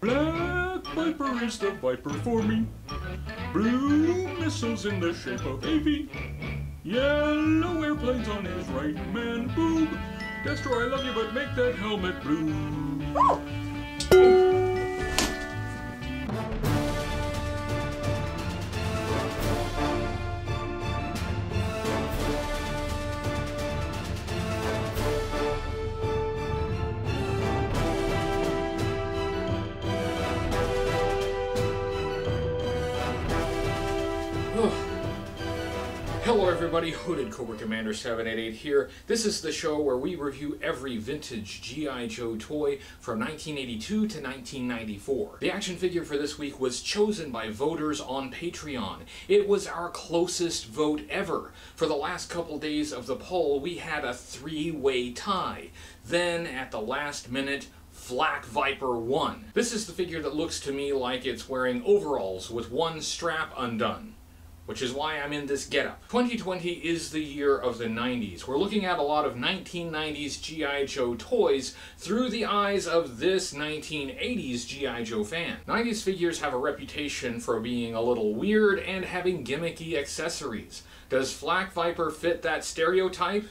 Flak Viper is the Viper for me. Blue missiles in the shape of AV. Yellow airplanes on his right man boob. Destro, I love you, but make that helmet blue. Hello everybody, Hooded Cobra Commander 788 here. This is the show where we review every vintage G.I. Joe toy from 1982 to 1994. The action figure for this week was chosen by voters on Patreon. It was our closest vote ever. For the last couple days of the poll, we had a three-way tie. Then, at the last minute, Flak Viper 1. This is the figure that looks to me like it's wearing overalls with one strap undone which is why I'm in this getup. 2020 is the year of the 90s. We're looking at a lot of 1990s G.I. Joe toys through the eyes of this 1980s G.I. Joe fan. 90s figures have a reputation for being a little weird and having gimmicky accessories. Does Flak Viper fit that stereotype?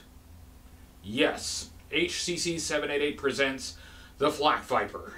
Yes. HCC 788 presents the Flak Viper.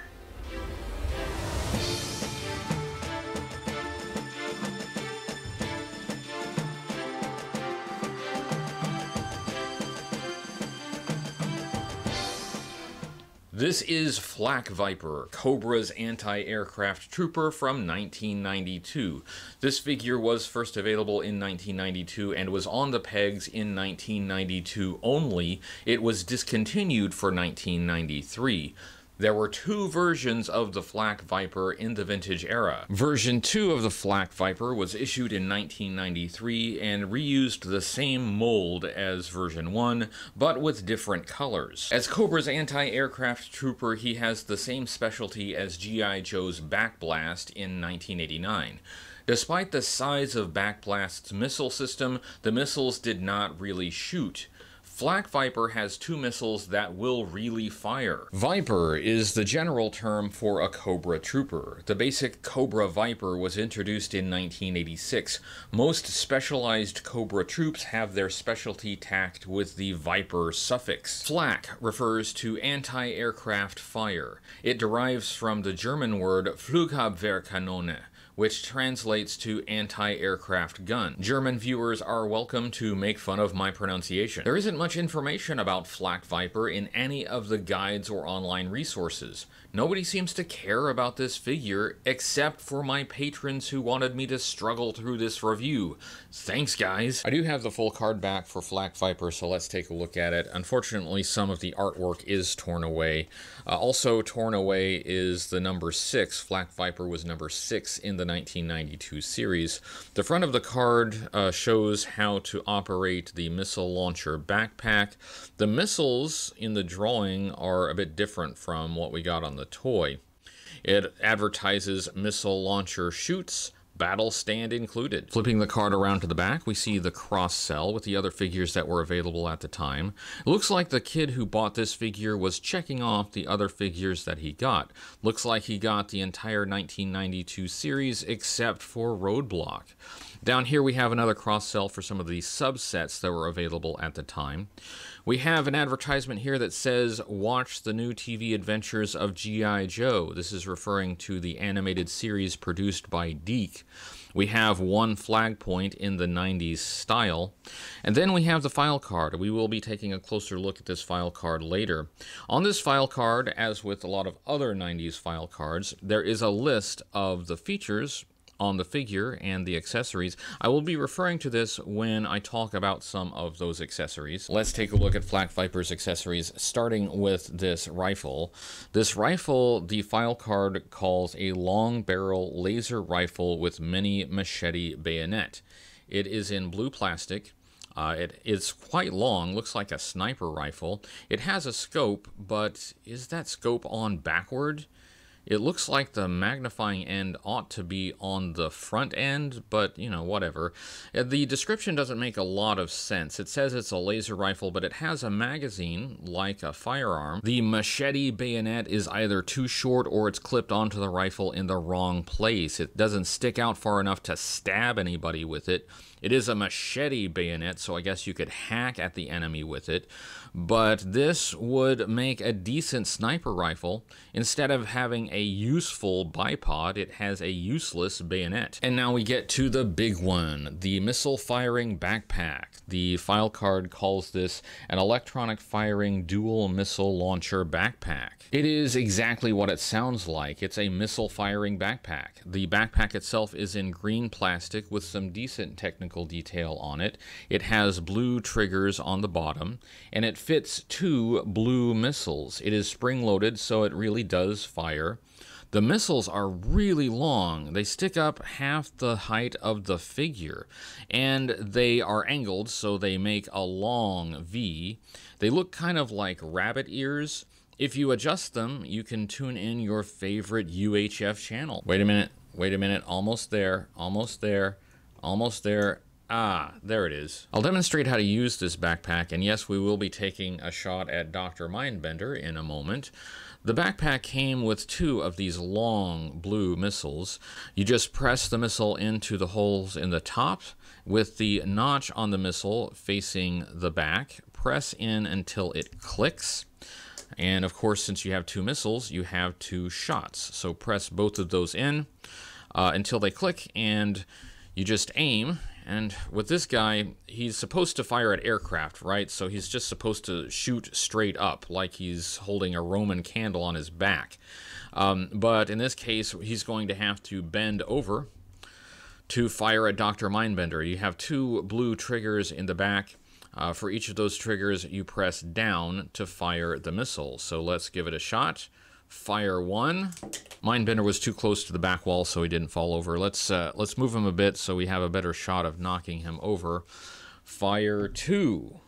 This is Flak Viper, Cobra's anti-aircraft trooper from 1992. This figure was first available in 1992 and was on the pegs in 1992 only. It was discontinued for 1993. There were two versions of the Flak Viper in the vintage era. Version 2 of the Flak Viper was issued in 1993 and reused the same mold as version 1, but with different colors. As Cobra's anti-aircraft trooper, he has the same specialty as G.I. Joe's Backblast in 1989. Despite the size of Backblast's missile system, the missiles did not really shoot. Flak Viper has two missiles that will really fire. Viper is the general term for a Cobra trooper. The basic Cobra Viper was introduced in 1986. Most specialized Cobra troops have their specialty tacked with the Viper suffix. Flak refers to anti-aircraft fire. It derives from the German word Flugabwehrkanone which translates to anti-aircraft gun. German viewers are welcome to make fun of my pronunciation. There isn't much information about Flak Viper in any of the guides or online resources. Nobody seems to care about this figure except for my patrons who wanted me to struggle through this review. Thanks, guys. I do have the full card back for Flak Viper, so let's take a look at it. Unfortunately, some of the artwork is torn away. Uh, also torn away is the number 6. Flak Viper was number 6 in the 1992 series. The front of the card uh, shows how to operate the missile launcher backpack. The missiles in the drawing are a bit different from what we got on the the toy. It advertises missile launcher shoots, battle stand included. Flipping the card around to the back, we see the cross sell with the other figures that were available at the time. It looks like the kid who bought this figure was checking off the other figures that he got. Looks like he got the entire 1992 series except for Roadblock. Down here we have another cross sell for some of the subsets that were available at the time. We have an advertisement here that says, Watch the new TV adventures of G.I. Joe. This is referring to the animated series produced by DiC. We have one flag point in the 90s style. And then we have the file card. We will be taking a closer look at this file card later. On this file card, as with a lot of other 90s file cards, there is a list of the features on the figure and the accessories. I will be referring to this when I talk about some of those accessories. Let's take a look at Flak Viper's accessories, starting with this rifle. This rifle, the file card calls a long barrel laser rifle with mini machete bayonet. It is in blue plastic. Uh, it is quite long, looks like a sniper rifle. It has a scope, but is that scope on backward? It looks like the magnifying end ought to be on the front end, but you know, whatever. Uh, the description doesn't make a lot of sense. It says it's a laser rifle, but it has a magazine like a firearm. The machete bayonet is either too short or it's clipped onto the rifle in the wrong place. It doesn't stick out far enough to stab anybody with it. It is a machete bayonet, so I guess you could hack at the enemy with it. But this would make a decent sniper rifle. Instead of having a useful bipod, it has a useless bayonet. And now we get to the big one, the missile firing backpack. The file card calls this an electronic firing dual missile launcher backpack. It is exactly what it sounds like. It's a missile firing backpack. The backpack itself is in green plastic with some decent technical detail on it. It has blue triggers on the bottom, and it fits two blue missiles. It is spring loaded, so it really does fire. The missiles are really long. They stick up half the height of the figure, and they are angled so they make a long V. They look kind of like rabbit ears. If you adjust them, you can tune in your favorite UHF channel. Wait a minute, wait a minute, almost there, almost there, almost there. Ah, there it is. I'll demonstrate how to use this backpack, and yes, we will be taking a shot at Dr. Mindbender in a moment. The backpack came with two of these long blue missiles. You just press the missile into the holes in the top with the notch on the missile facing the back. Press in until it clicks. And of course, since you have two missiles, you have two shots. So press both of those in uh, until they click and you just aim and with this guy, he's supposed to fire at aircraft, right? So he's just supposed to shoot straight up, like he's holding a Roman candle on his back. Um, but in this case, he's going to have to bend over to fire at Dr. Mindbender. You have two blue triggers in the back. Uh, for each of those triggers, you press down to fire the missile. So let's give it a shot. Fire one. Mindbender was too close to the back wall, so he didn't fall over. Let's uh, let's move him a bit so we have a better shot of knocking him over. Fire two.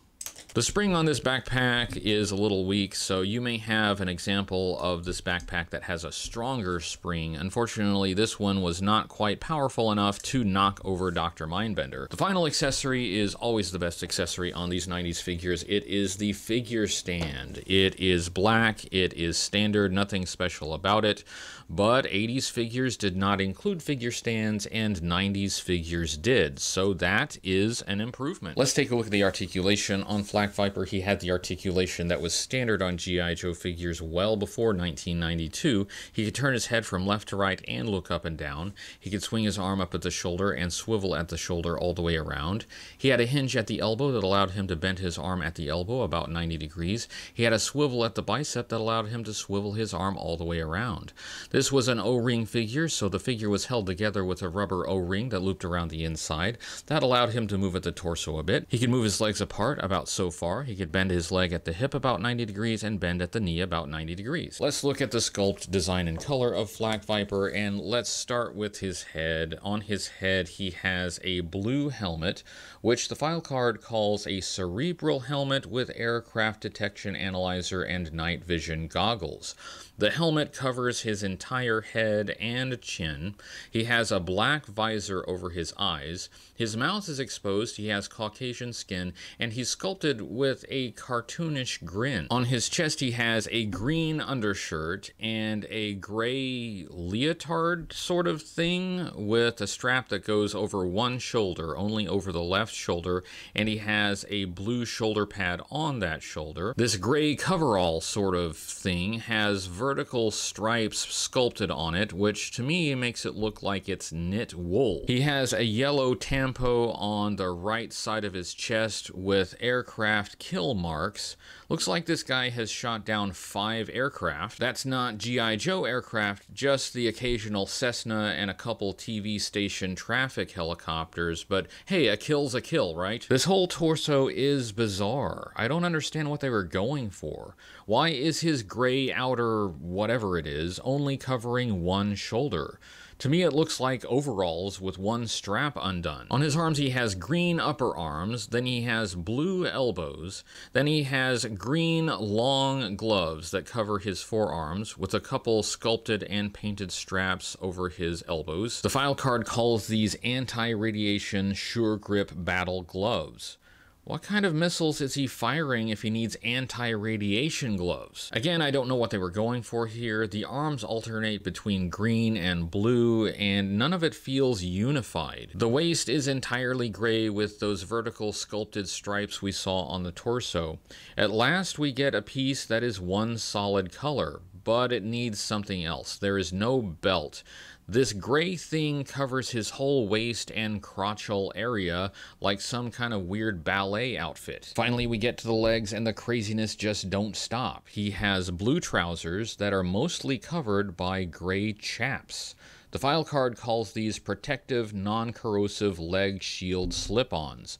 The spring on this backpack is a little weak, so you may have an example of this backpack that has a stronger spring. Unfortunately, this one was not quite powerful enough to knock over Dr. Mindbender. The final accessory is always the best accessory on these 90s figures. It is the figure stand. It is black, it is standard, nothing special about it, but 80s figures did not include figure stands and 90s figures did, so that is an improvement. Let's take a look at the articulation on Flak Viper, he had the articulation that was standard on G.I. Joe figures well before 1992. He could turn his head from left to right and look up and down. He could swing his arm up at the shoulder and swivel at the shoulder all the way around. He had a hinge at the elbow that allowed him to bend his arm at the elbow about 90 degrees. He had a swivel at the bicep that allowed him to swivel his arm all the way around. This was an O-ring figure, so the figure was held together with a rubber O-ring that looped around the inside. That allowed him to move at the torso a bit. He could move his legs apart about so far. He could bend his leg at the hip about 90 degrees and bend at the knee about 90 degrees. Let's look at the sculpt, design, and color of Flak Viper, and let's start with his head. On his head, he has a blue helmet, which the file card calls a cerebral helmet with aircraft detection analyzer and night vision goggles. The helmet covers his entire head and chin. He has a black visor over his eyes. His mouth is exposed. He has Caucasian skin, and he's sculpted with a cartoonish grin. On his chest, he has a green undershirt and a gray leotard sort of thing with a strap that goes over one shoulder, only over the left shoulder, and he has a blue shoulder pad on that shoulder. This gray coverall sort of thing has vertical stripes sculpted on it, which to me makes it look like it's knit wool. He has a yellow tampo on the right side of his chest with aircraft kill marks. Looks like this guy has shot down five aircraft. That's not G.I. Joe aircraft, just the occasional Cessna and a couple TV station traffic helicopters, but hey, a kill's a kill, right? This whole torso is bizarre. I don't understand what they were going for. Why is his gray outer whatever it is only covering one shoulder? To me, it looks like overalls with one strap undone. On his arms, he has green upper arms, then he has blue elbows, then he has green long gloves that cover his forearms with a couple sculpted and painted straps over his elbows. The file card calls these anti radiation sure grip battle gloves. What kind of missiles is he firing if he needs anti radiation gloves? Again, I don't know what they were going for here. The arms alternate between green and blue, and none of it feels unified. The waist is entirely gray with those vertical sculpted stripes we saw on the torso. At last, we get a piece that is one solid color, but it needs something else. There is no belt. This gray thing covers his whole waist and crotchal area like some kind of weird ballet outfit. Finally, we get to the legs and the craziness just don't stop. He has blue trousers that are mostly covered by gray chaps. The file card calls these protective, non corrosive leg shield slip ons.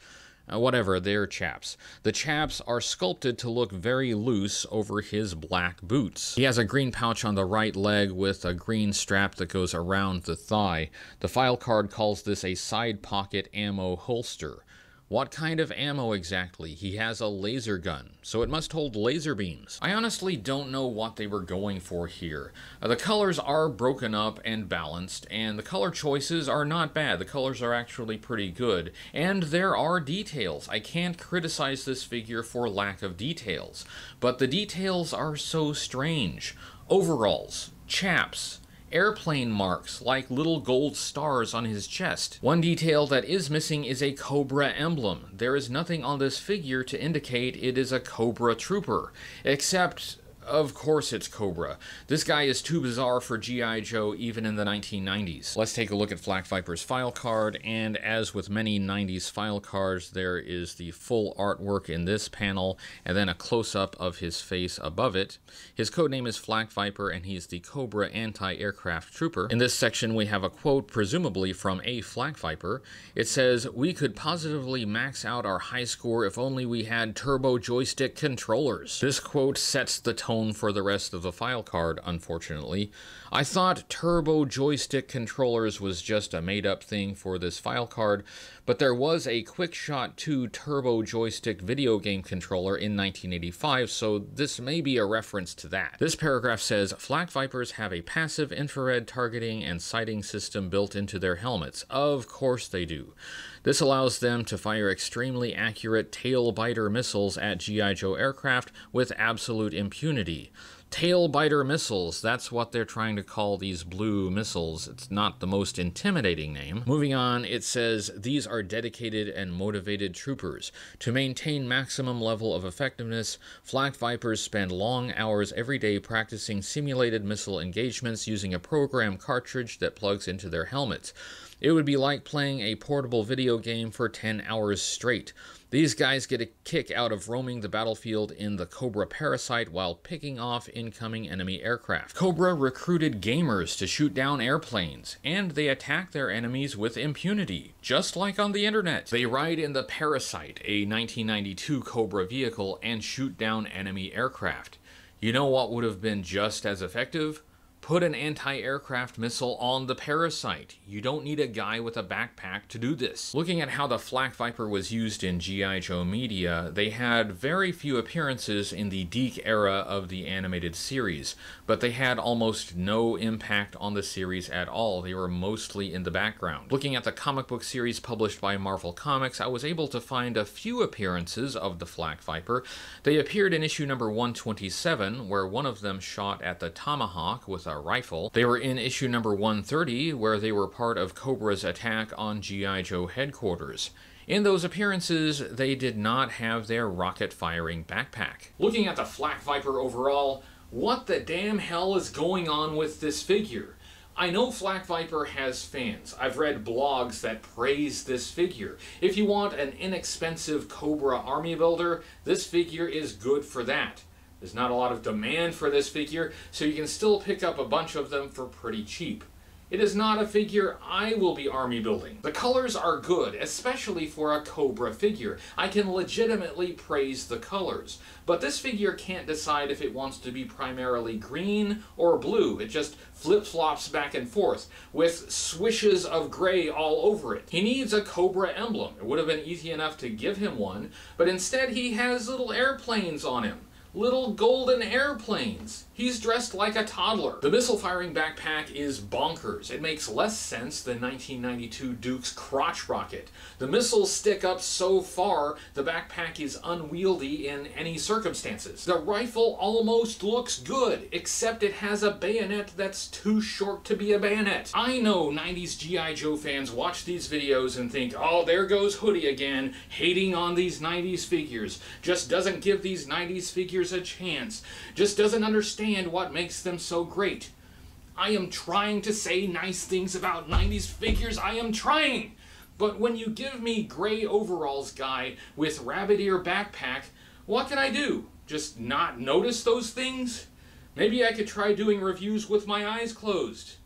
Uh, whatever, they're chaps. The chaps are sculpted to look very loose over his black boots. He has a green pouch on the right leg with a green strap that goes around the thigh. The file card calls this a side pocket ammo holster. What kind of ammo exactly? He has a laser gun, so it must hold laser beams. I honestly don't know what they were going for here. Uh, the colors are broken up and balanced, and the color choices are not bad. The colors are actually pretty good, and there are details. I can't criticize this figure for lack of details, but the details are so strange. Overalls, chaps, airplane marks like little gold stars on his chest. One detail that is missing is a Cobra emblem. There is nothing on this figure to indicate it is a Cobra trooper, except of course it's Cobra. This guy is too bizarre for G.I. Joe even in the 1990s. Let's take a look at Flak Viper's file card, and as with many 90s file cards, there is the full artwork in this panel, and then a close-up of his face above it. His codename is Flak Viper, and he's the Cobra anti-aircraft trooper. In this section, we have a quote, presumably from a Flak Viper. It says, We could positively max out our high score if only we had turbo joystick controllers. This quote sets the tone for the rest of the file card, unfortunately. I thought Turbo Joystick Controllers was just a made up thing for this file card, but there was a QuickShot 2 Turbo Joystick video game controller in 1985, so this may be a reference to that. This paragraph says Flak Vipers have a passive infrared targeting and sighting system built into their helmets. Of course they do. This allows them to fire extremely accurate tail biter missiles at G.I. Joe aircraft with absolute impunity. Tail biter missiles, that's what they're trying to call these blue missiles. It's not the most intimidating name. Moving on, it says these are dedicated and motivated troopers. To maintain maximum level of effectiveness, Flak Vipers spend long hours every day practicing simulated missile engagements using a program cartridge that plugs into their helmets. It would be like playing a portable video game for 10 hours straight. These guys get a kick out of roaming the battlefield in the Cobra Parasite while picking off incoming enemy aircraft. Cobra recruited gamers to shoot down airplanes, and they attack their enemies with impunity, just like on the internet. They ride in the Parasite, a 1992 Cobra vehicle, and shoot down enemy aircraft. You know what would have been just as effective? Put an anti aircraft missile on the Parasite. You don't need a guy with a backpack to do this. Looking at how the Flak Viper was used in G.I. Joe media, they had very few appearances in the DiC era of the animated series, but they had almost no impact on the series at all. They were mostly in the background. Looking at the comic book series published by Marvel Comics, I was able to find a few appearances of the Flak Viper. They appeared in issue number 127, where one of them shot at the Tomahawk with a rifle. They were in issue number 130, where they were part of Cobra's attack on G.I. Joe headquarters. In those appearances, they did not have their rocket firing backpack. Looking at the Flak Viper overall, what the damn hell is going on with this figure? I know Flak Viper has fans. I've read blogs that praise this figure. If you want an inexpensive Cobra army builder, this figure is good for that. There's not a lot of demand for this figure, so you can still pick up a bunch of them for pretty cheap. It is not a figure I will be army building. The colors are good, especially for a Cobra figure. I can legitimately praise the colors. But this figure can't decide if it wants to be primarily green or blue. It just flip-flops back and forth, with swishes of gray all over it. He needs a Cobra emblem. It would have been easy enough to give him one, but instead he has little airplanes on him little golden airplanes. He's dressed like a toddler. The missile firing backpack is bonkers. It makes less sense than 1992 Duke's crotch rocket. The missiles stick up so far, the backpack is unwieldy in any circumstances. The rifle almost looks good, except it has a bayonet that's too short to be a bayonet. I know 90s G.I. Joe fans watch these videos and think, oh, there goes Hoodie again, hating on these 90s figures. Just doesn't give these 90s figures a chance. Just doesn't understand understand what makes them so great. I am trying to say nice things about 90s figures, I am trying! But when you give me gray overalls guy with rabbit ear backpack, what can I do? Just not notice those things? Maybe I could try doing reviews with my eyes closed.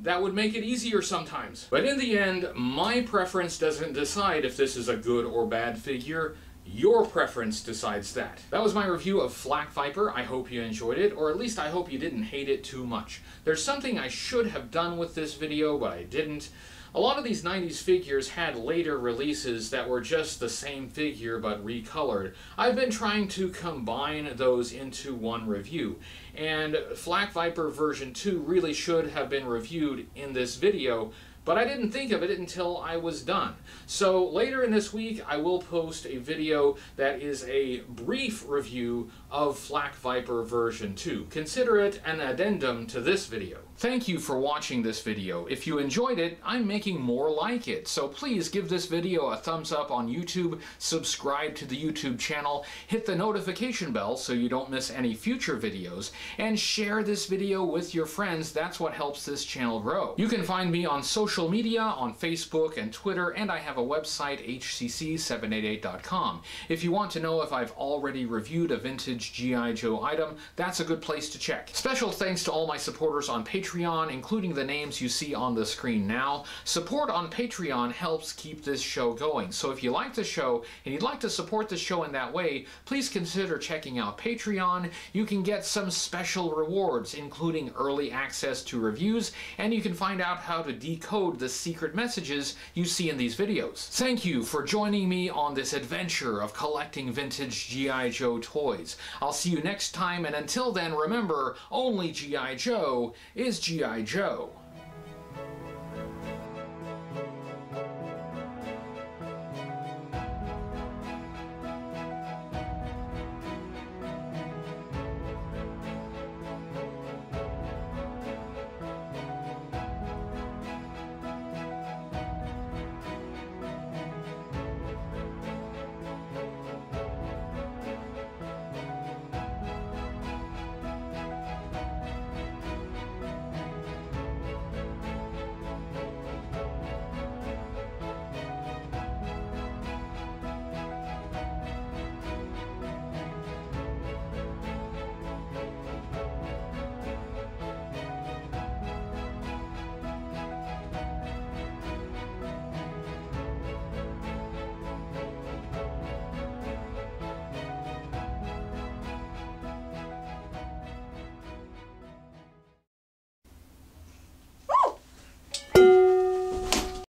That would make it easier sometimes. But in the end, my preference doesn't decide if this is a good or bad figure. Your preference decides that. That was my review of Flak Viper. I hope you enjoyed it, or at least I hope you didn't hate it too much. There's something I should have done with this video, but I didn't. A lot of these 90s figures had later releases that were just the same figure but recolored. I've been trying to combine those into one review, and Flak Viper version 2 really should have been reviewed in this video, but I didn't think of it until I was done. So later in this week, I will post a video that is a brief review of Flak Viper version 2. Consider it an addendum to this video. Thank you for watching this video. If you enjoyed it, I'm making more like it, so please give this video a thumbs up on YouTube, subscribe to the YouTube channel, hit the notification bell so you don't miss any future videos, and share this video with your friends. That's what helps this channel grow. You can find me on social media, on Facebook and Twitter, and I have a website, hcc788.com. If you want to know if I've already reviewed a vintage G.I. Joe item, that's a good place to check. Special thanks to all my supporters on Patreon Patreon, including the names you see on the screen now. Support on Patreon helps keep this show going. So if you like the show and you'd like to support the show in that way, please consider checking out Patreon. You can get some special rewards, including early access to reviews, and you can find out how to decode the secret messages you see in these videos. Thank you for joining me on this adventure of collecting vintage G.I. Joe toys. I'll see you next time, and until then, remember, only G.I. Joe G.I. Joe.